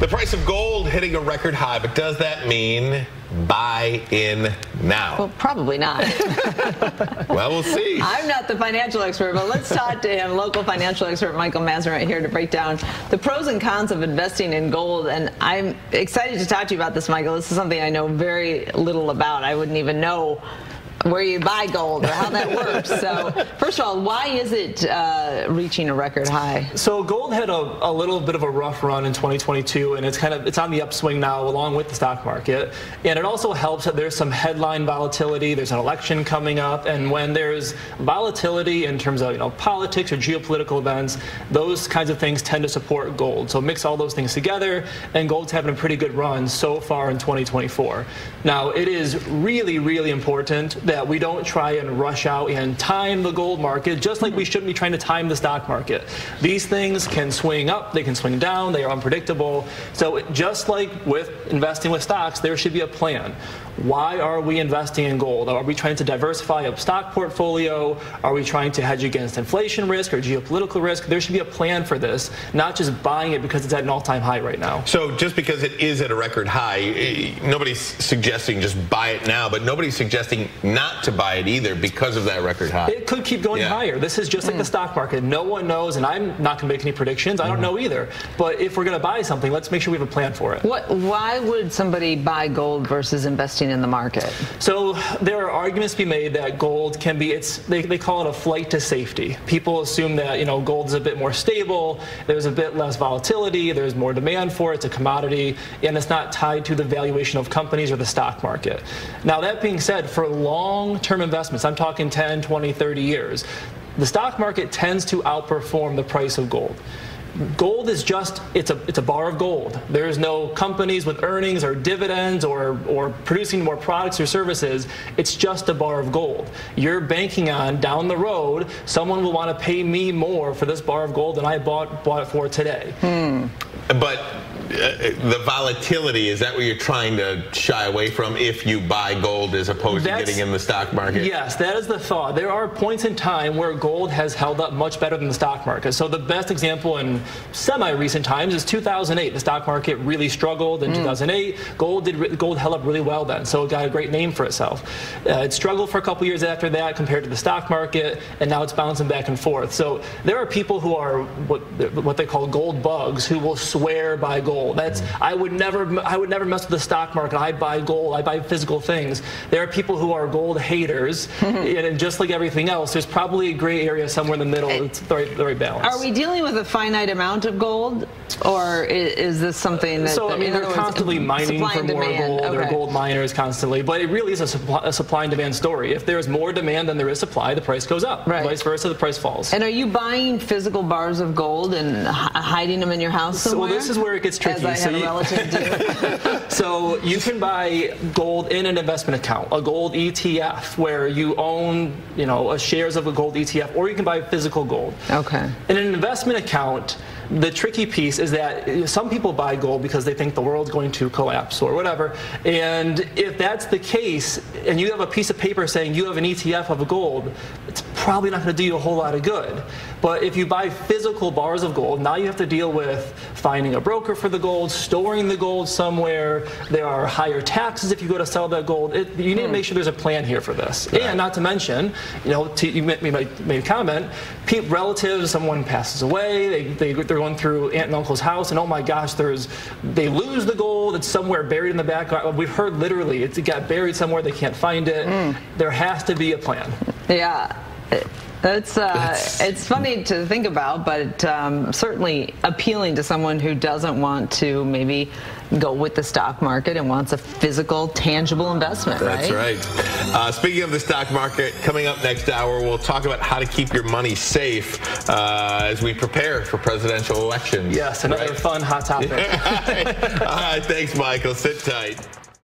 The price of gold hitting a record high, but does that mean buy in now? Well, probably not. well, we'll see. I'm not the financial expert, but let's talk to him, local financial expert Michael Masserant right here to break down the pros and cons of investing in gold. And I'm excited to talk to you about this, Michael. This is something I know very little about. I wouldn't even know where you buy gold or how that works. So, first of all, why is it uh, reaching a record high? So, gold had a, a, little bit of a rough run in 2022, and it's kind of it's on the upswing now, along with the stock market. And it also helps that there's some headline volatility. There's an election coming up, and when there's volatility in terms of you know politics or geopolitical events, those kinds of things tend to support gold. So, mix all those things together, and gold's having a pretty good run so far in 2024. Now, it is really, really important that we don't try and rush out and time the gold market, just like we shouldn't be trying to time the stock market. These things can swing up, they can swing down, they are unpredictable. So just like with investing with stocks, there should be a plan. Why are we investing in gold? Are we trying to diversify a stock portfolio? Are we trying to hedge against inflation risk or geopolitical risk? There should be a plan for this, not just buying it because it's at an all-time high right now. So just because it is at a record high, eh, nobody's suggesting just buy it now, but nobody's suggesting not to buy it either because of that record high. It could keep going yeah. higher. This is just like mm. the stock market. No one knows, and I'm not going to make any predictions. I don't mm. know either. But if we're going to buy something, let's make sure we have a plan for it. What? Why would somebody buy gold versus investing in the market? So there are arguments to be made that gold can be. It's they, they call it a flight to safety. People assume that you know gold is a bit more stable. There's a bit less volatility. There's more demand for it. It's a commodity, and it's not tied to the valuation of companies or the stock market. Now that being said, for long term investments, I'm talking 10, 20, 30 years, the stock market tends to outperform the price of gold gold is just it's a it's a bar of gold. There's no companies with earnings or dividends or or producing more products or services. It's just a bar of gold. You're banking on down the road someone will want to pay me more for this bar of gold than I bought bought it for today. Hmm. But the volatility is that what you're trying to shy away from if you buy gold as opposed That's, to getting in the stock market? Yes that is the thought. There are points in time where gold has held up much better than the stock market. So the best example in semi-recent times is 2008 the stock market really struggled in mm. 2008 gold did gold held up really well then so it got a great name for itself. Uh, it struggled for a couple years after that compared to the stock market and now it's bouncing back and forth. So there are people who are what what they call gold bugs who will swear by gold gold. That's I would never I would never mess with the stock market. I buy gold. I buy physical things. There are people who are gold haters, and just like everything else, there's probably a gray area somewhere in the middle. It's the right, the right balance. Are we dealing with a finite amount of gold, or is this something that? So I mean, they're constantly mining for more gold. Okay. There are gold miners constantly, but it really is a supply, a supply, and demand story. If there's more demand than there is supply, the price goes up. Right. Vice versa, the price falls. And are you buying physical bars of gold and hiding them in your house somewhere? So, well, this is where it gets tricky. As I so you, a relative do. so you can buy gold in an investment account, a gold ETF, where you own, you know, shares of a gold ETF, or you can buy physical gold. Okay. In an investment account, the tricky piece is that some people buy gold because they think the world's going to collapse or whatever. And if that's the case, and you have a piece of paper saying you have an ETF of gold, it's probably not going to do you a whole lot of good. But if you buy physical bars of gold, now you have to deal with finding a broker for the gold, storing the gold somewhere. There are higher taxes if you go to sell that gold. It, you need to make sure there's a plan here for this. Right. And not to mention, you know, to, you may, made a comment, relatives, someone passes away, they, they, they're going through aunt and uncle's house, and oh my gosh, there's they lose the gold. It's somewhere buried in the back. We've heard literally it got buried somewhere. They can't find it. Mm. There has to be a plan. Yeah. That's uh, it's funny to think about, but um, certainly appealing to someone who doesn't want to maybe go with the stock market and wants a physical, tangible investment. That's right. right. Uh, speaking of the stock market, coming up next hour, we'll talk about how to keep your money safe uh, as we prepare for presidential elections. Yes, another right? fun hot topic. All right, thanks, Michael. Sit tight.